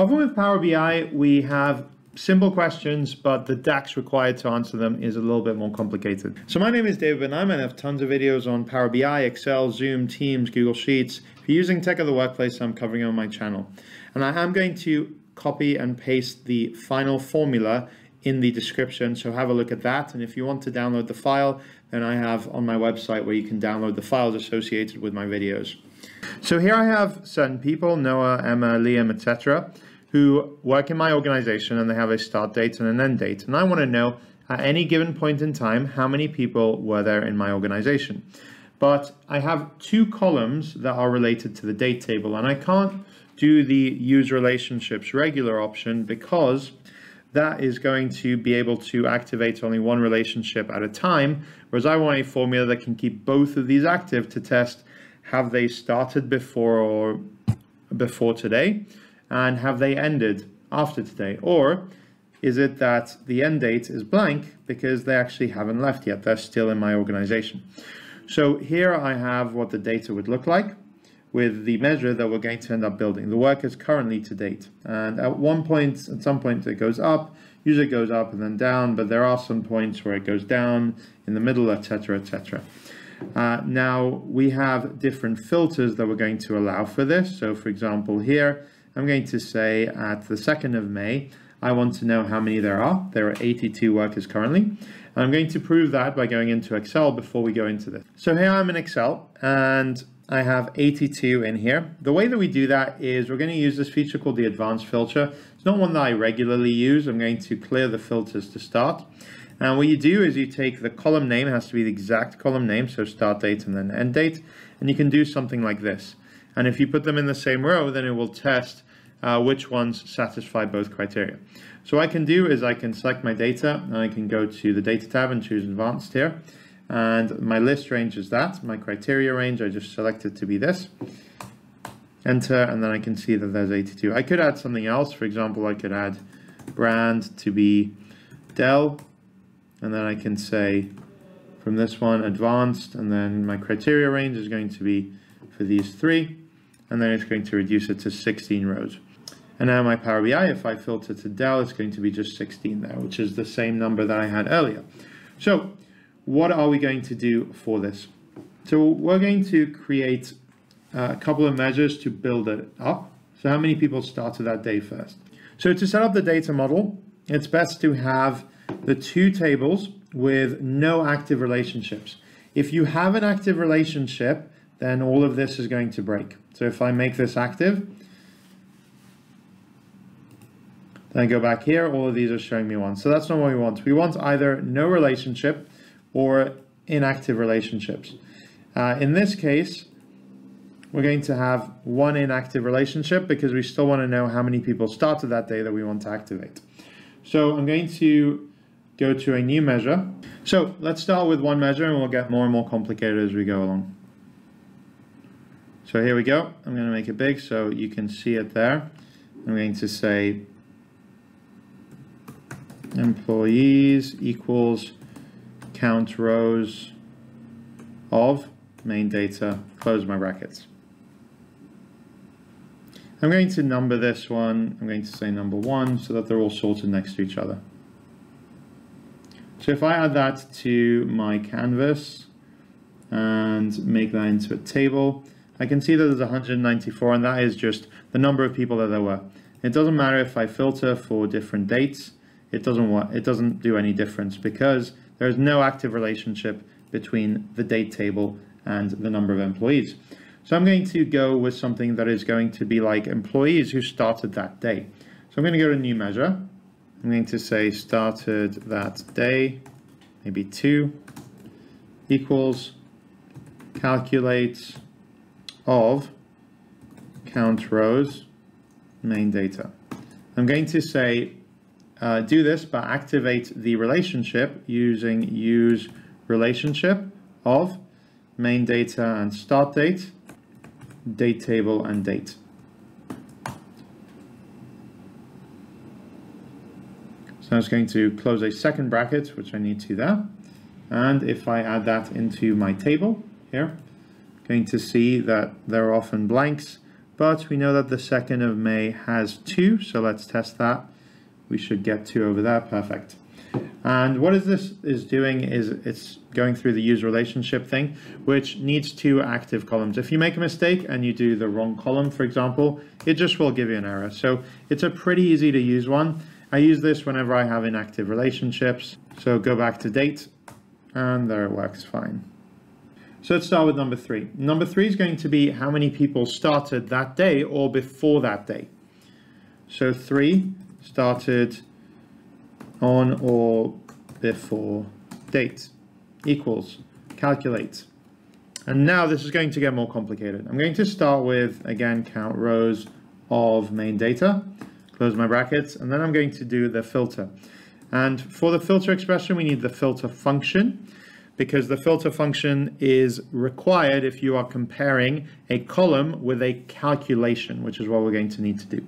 Often with Power BI, we have simple questions, but the DAX required to answer them is a little bit more complicated. So my name is David Benaim and I have tons of videos on Power BI, Excel, Zoom, Teams, Google Sheets. If you're using Tech of the Workplace, I'm covering on my channel. And I am going to copy and paste the final formula in the description, so have a look at that. And if you want to download the file, then I have on my website where you can download the files associated with my videos. So here I have certain people, Noah, Emma, Liam, etc., who work in my organization and they have a start date and an end date. And I want to know at any given point in time how many people were there in my organization. But I have two columns that are related to the date table and I can't do the use relationships regular option because that is going to be able to activate only one relationship at a time, whereas I want a formula that can keep both of these active to test have they started before or before today, and have they ended after today, or is it that the end date is blank because they actually haven't left yet, they're still in my organization. So here I have what the data would look like with the measure that we're going to end up building. The work is currently to date. And at one point, at some point it goes up, usually goes up and then down, but there are some points where it goes down in the middle, etc., etc. Uh, now we have different filters that we're going to allow for this. So for example, here, I'm going to say at the 2nd of May, I want to know how many there are. There are 82 workers currently. And I'm going to prove that by going into Excel before we go into this. So here I'm in Excel and I have 82 in here. The way that we do that is we're going to use this feature called the advanced filter. It's not one that I regularly use. I'm going to clear the filters to start. And what you do is you take the column name, it has to be the exact column name, so start date and then end date, and you can do something like this. And if you put them in the same row, then it will test uh, which ones satisfy both criteria. So what I can do is I can select my data, and I can go to the data tab and choose advanced here. And my list range is that. My criteria range, I just selected to be this. Enter, and then I can see that there's 82. I could add something else. For example, I could add brand to be Dell. And then I can say from this one, advanced, and then my criteria range is going to be for these three. And then it's going to reduce it to 16 rows. And now my Power BI, if I filter to Dell, it's going to be just 16 there, which is the same number that I had earlier. So what are we going to do for this? So we're going to create a couple of measures to build it up. So how many people started that day first? So to set up the data model, it's best to have the two tables with no active relationships. If you have an active relationship, then all of this is going to break. So if I make this active, then I go back here, all of these are showing me one. So that's not what we want. We want either no relationship or inactive relationships. Uh, in this case, we're going to have one inactive relationship because we still want to know how many people started that day that we want to activate. So I'm going to go to a new measure. So let's start with one measure and we'll get more and more complicated as we go along. So here we go. I'm going to make it big so you can see it there. I'm going to say employees equals count rows of main data, close my brackets. I'm going to number this one, I'm going to say number one so that they're all sorted next to each other. So if I add that to my canvas and make that into a table, I can see that there's 194 and that is just the number of people that there were. It doesn't matter if I filter for different dates, it doesn't, it doesn't do any difference because there is no active relationship between the date table and the number of employees. So I'm going to go with something that is going to be like employees who started that day. So I'm going to go to new measure. I'm going to say started that day, maybe two, equals calculate of count rows main data. I'm going to say uh, do this, but activate the relationship using use relationship of main data and start date, date table and date. So I'm just going to close a second bracket, which I need to there. And if I add that into my table here, going to see that there are often blanks but we know that the 2nd of May has 2, so let's test that. We should get 2 over there, perfect. And what is this is doing is it's going through the use relationship thing, which needs two active columns. If you make a mistake and you do the wrong column, for example, it just will give you an error. So it's a pretty easy to use one. I use this whenever I have inactive relationships. So go back to date and there it works fine. So let's start with number three. Number three is going to be how many people started that day or before that day. So three started on or before date equals calculate. And now this is going to get more complicated. I'm going to start with, again, count rows of main data, close my brackets, and then I'm going to do the filter. And for the filter expression, we need the filter function because the filter function is required if you are comparing a column with a calculation, which is what we're going to need to do.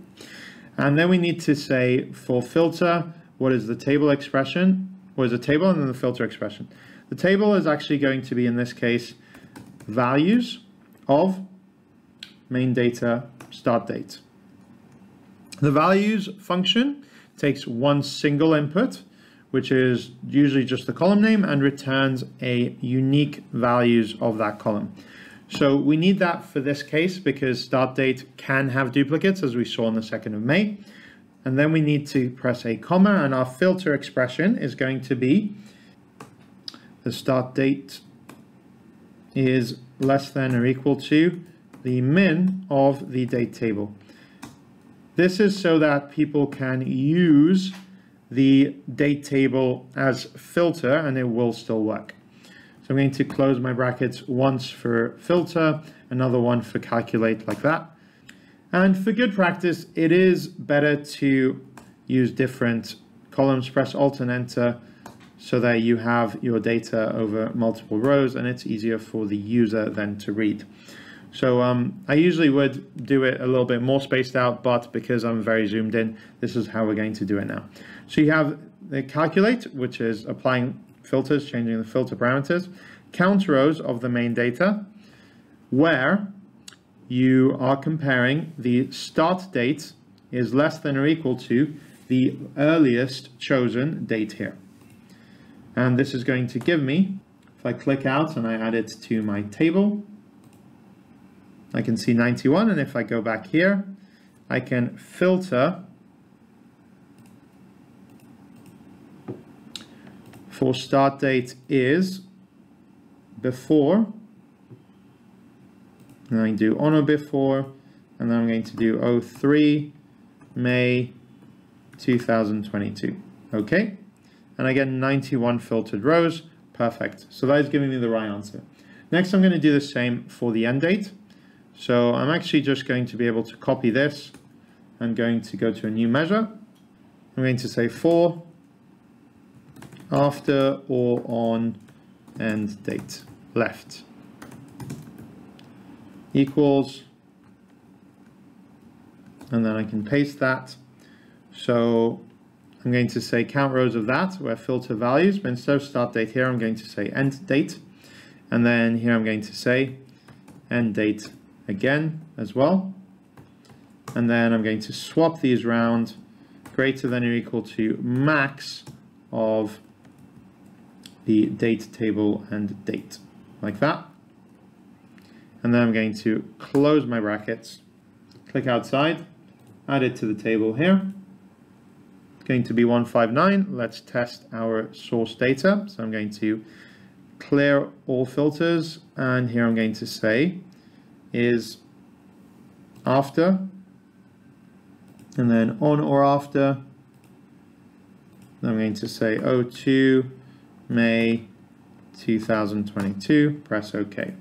And then we need to say for filter, what is the table expression? What is the table and then the filter expression? The table is actually going to be, in this case, values of main data start date. The values function takes one single input, which is usually just the column name, and returns a unique values of that column. So we need that for this case because start date can have duplicates, as we saw on the 2nd of May. And then we need to press a comma, and our filter expression is going to be the start date is less than or equal to the min of the date table. This is so that people can use the date table as filter and it will still work. So I'm going to close my brackets once for filter, another one for calculate like that. And for good practice, it is better to use different columns, press Alt and Enter so that you have your data over multiple rows and it's easier for the user then to read. So um, I usually would do it a little bit more spaced out, but because I'm very zoomed in, this is how we're going to do it now. So you have the calculate, which is applying filters, changing the filter parameters, count rows of the main data, where you are comparing the start date is less than or equal to the earliest chosen date here. And this is going to give me, if I click out and I add it to my table, I can see 91. And if I go back here, I can filter for start date is before. And I do on or before, and then I'm going to do 03 May 2022. Okay and I get 91 filtered rows. Perfect. So that is giving me the right answer. Next, I'm going to do the same for the end date. So I'm actually just going to be able to copy this and going to go to a new measure. I'm going to say for after or on end date left equals and then I can paste that. So I'm going to say count rows of that where filter values, but instead of start date here, I'm going to say end date. And then here I'm going to say end date again as well. And then I'm going to swap these around greater than or equal to max of the date table and date like that. And then I'm going to close my brackets, click outside, add it to the table here It's going to be 159. Let's test our source data. So I'm going to clear all filters and here I'm going to say is after and then on or after. I'm going to say 02 May 2022 press OK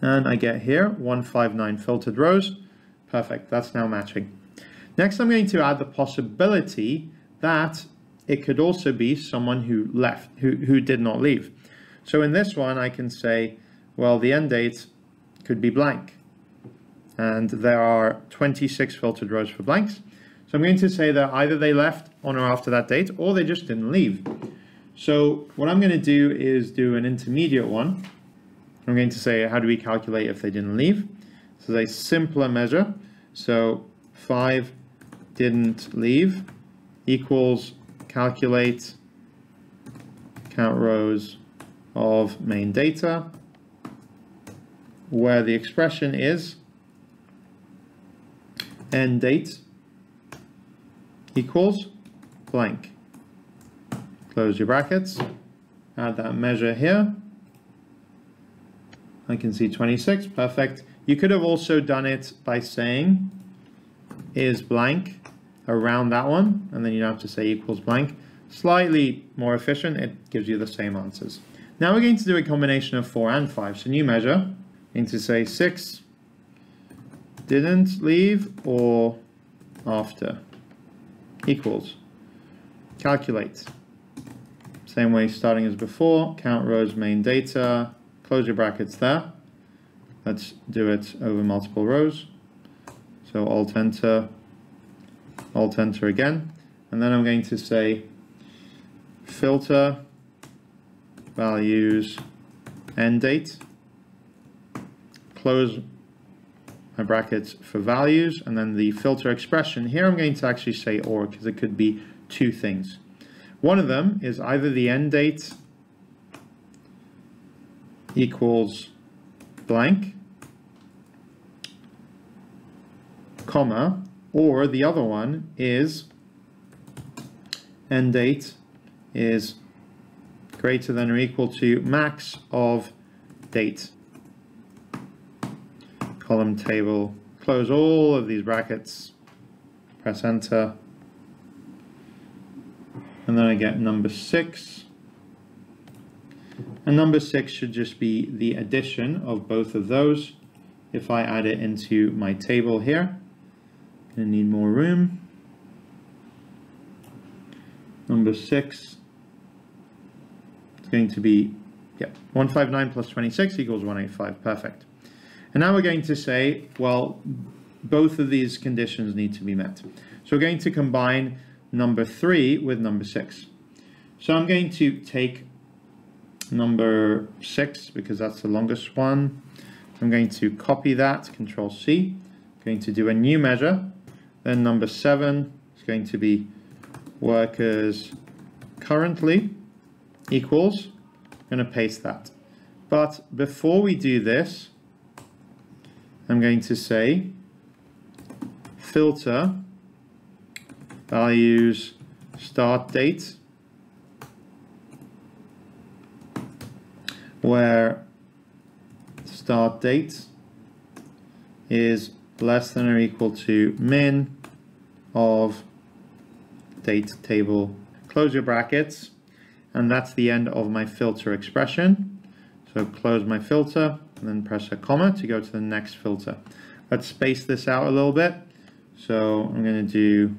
and I get here 159 filtered rows perfect that's now matching. Next, I'm going to add the possibility that it could also be someone who left, who, who did not leave. So in this one, I can say, well, the end date could be blank. And there are 26 filtered rows for blanks. So I'm going to say that either they left on or after that date, or they just didn't leave. So what I'm going to do is do an intermediate one. I'm going to say, how do we calculate if they didn't leave? This is a simpler measure. So 5 didn't leave equals calculate count rows of main data where the expression is end date equals blank. Close your brackets, add that measure here. I can see 26, perfect. You could have also done it by saying is blank around that one, and then you don't have to say equals blank. Slightly more efficient, it gives you the same answers. Now we're going to do a combination of 4 and 5. So new measure, going to say 6 didn't leave or after equals calculate. Same way starting as before, count rows main data, close your brackets there. Let's do it over multiple rows. So Alt Enter, Alt Enter again. And then I'm going to say filter values end date, close my brackets for values, and then the filter expression. Here I'm going to actually say or because it could be two things. One of them is either the end date equals blank, comma, or the other one is end date is greater than or equal to max of date. Column table, close all of these brackets, press enter, and then I get number six. And number six should just be the addition of both of those. If I add it into my table here, gonna need more room. Number six is going to be, yeah, 159 plus 26 equals 185, perfect. And now we're going to say, well, both of these conditions need to be met. So we're going to combine number three with number six. So I'm going to take number six because that's the longest one. I'm going to copy that, control C. I'm going to do a new measure. Then number seven is going to be workers currently equals, I'm going to paste that. But before we do this, I'm going to say filter values start date where start date is less than or equal to min of date table. Close your brackets and that's the end of my filter expression. So close my filter and then press a comma to go to the next filter. Let's space this out a little bit. So I'm going to do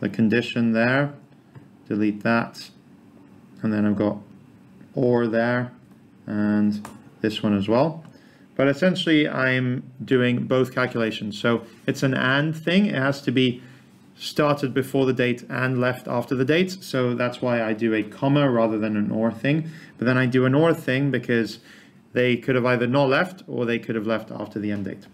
the condition there, delete that, and then I've got or there and this one as well. But essentially I'm doing both calculations. So it's an and thing. It has to be started before the date and left after the date. So that's why I do a comma rather than an or thing. But then I do an or thing because they could have either not left or they could have left after the end date.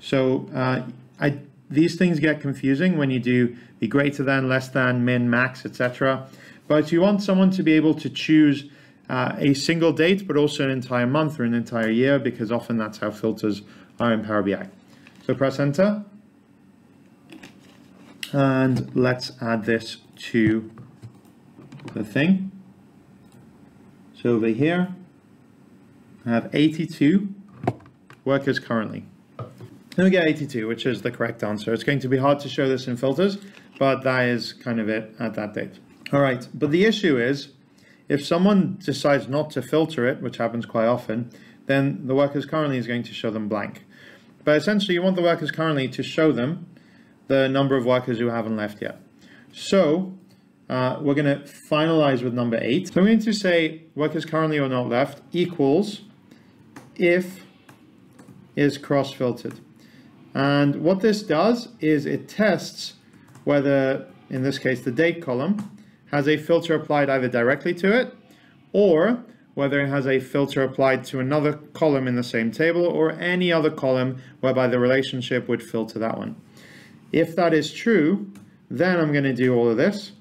So uh, I, these things get confusing when you do the greater than, less than, min, max, etc. But you want someone to be able to choose uh, a single date, but also an entire month or an entire year, because often that's how filters are in Power BI. So press enter. And let's add this to the thing. So over here, I have 82 workers currently. Then we get 82, which is the correct answer. It's going to be hard to show this in filters, but that is kind of it at that date. All right, but the issue is, if someone decides not to filter it, which happens quite often, then the workers currently is going to show them blank. But essentially, you want the workers currently to show them the number of workers who haven't left yet. So uh, we're going to finalize with number eight. So I'm going to say workers currently or not left equals if is cross-filtered. And what this does is it tests whether, in this case, the date column has a filter applied either directly to it or whether it has a filter applied to another column in the same table or any other column whereby the relationship would filter that one. If that is true, then I'm going to do all of this.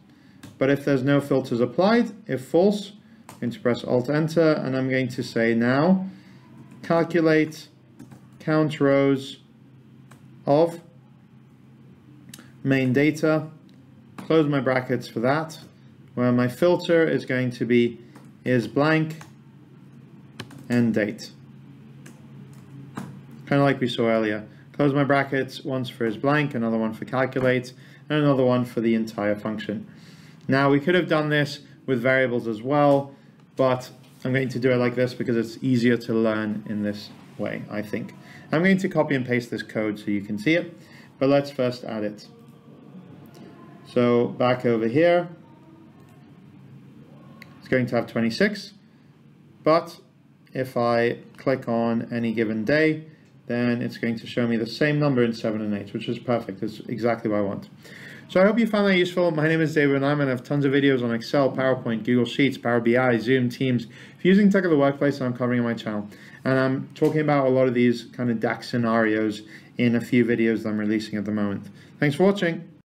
But if there's no filters applied, if false, I'm going to press Alt Enter and I'm going to say now calculate count rows of main data, close my brackets for that, where my filter is going to be is blank and date. Kind of like we saw earlier. Close my brackets, once for is blank, another one for calculate, and another one for the entire function. Now we could have done this with variables as well, but I'm going to do it like this because it's easier to learn in this way, I think. I'm going to copy and paste this code so you can see it, but let's first add it. So back over here, it's going to have 26, but if I click on any given day, then it's going to show me the same number in 7 and 8, which is perfect. It's exactly what I want. So I hope you found that useful. My name is David Benaim. I have tons of videos on Excel, PowerPoint, Google Sheets, Power BI, Zoom, Teams. If you're using Tech of the Workplace, I'm covering on my channel. And I'm talking about a lot of these kind of DAX scenarios in a few videos that I'm releasing at the moment. Thanks for watching.